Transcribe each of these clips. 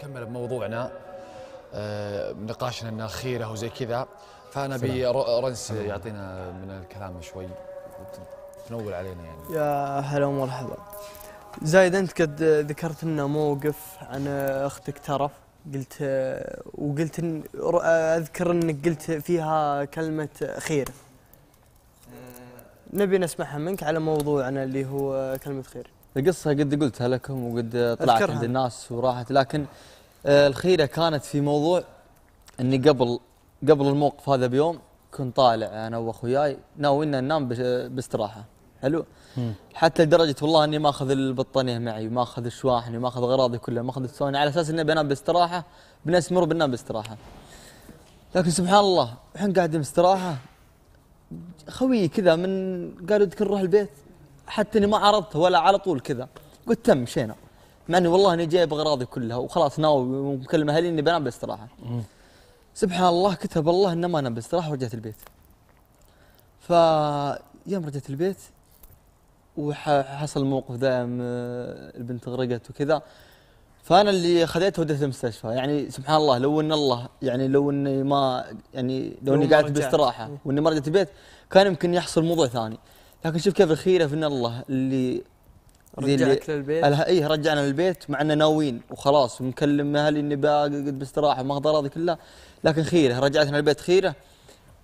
نكمل بموضوعنا آه، نقاشنا انه خيره وزي كذا. فأنا ابي ر- رنس يعطينا من الكلام شوي. تنول علينا يعني. يا هلا ومرحبا. زايد أنت قد ذكرت لنا موقف عن أختك ترف. قلت وقلت إن أذكر إنك قلت فيها كلمة خير. نبي نسمعها منك على موضوعنا اللي هو كلمة خير. القصة قد قلتها لكم وقد طلعت. عند الناس وراحت. لكن آه، الخيرة كانت في موضوع إني قبل قبل الموقف هذا بيوم كنت طالع أنا وأخوياي ناويين ننام باستراحة. حلو؟ حتى لدرجة والله إني ماخذ البطانية معي وماخذ الشواحن وماخذ أغراضي كلها ماخذ السوني على أساس إني بنام باستراحة بنسمر وبنام باستراحة. لكن سبحان الله الحين قاعد باستراحة خويي كذا من قالوا ودك نروح البيت؟ حتى إني ما عرضته ولا على طول كذا. قلت تم مشينا. مع إني والله إني جايب أغراضي كلها وخلاص ناوي ومكلم أهلي إني بنام باستراحة. سبحان الله كتب الله انه ما أنام باستراحة ورجعت البيت. فيوم رجعت البيت وحصل موقف دائم آه، البنت غرقت وكذا. فأنا اللي خذيتها وديتها المستشفى. يعني سبحان الله لو إن الله يعني لو إني ما يعني لو إني رجعت. باستراحة وإني ما رجعت البيت كان يمكن يحصل موضوع ثاني. لكن شوف كيف الخيره في إن الله اللي رجعك للبيت. اله إيه رجعنا للبيت مع اننا ناويين وخلاص ومكلم أهلي إني باقعد باستراحة ما اغراضي كلها. لكن خيره رجعتنا البيت خيره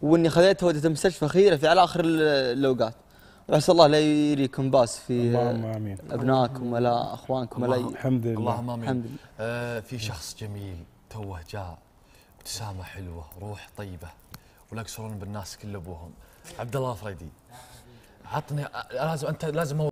وإني خذيتها وديتها المستشفى خيره في على آخر ال- الأوقات. وعسى الله لا يريكم باس في اللهم آمين. أبنائكم ولا أخوانكم ولا الحمد لله. اللهم آمين. الحمد لله. آه في شخص جميل توه جاء ابتسامة حلوة روح طيبة ولا يقصرون بالناس كل أبوهم. عبد الله الفريدي عطني لازم أنت لازم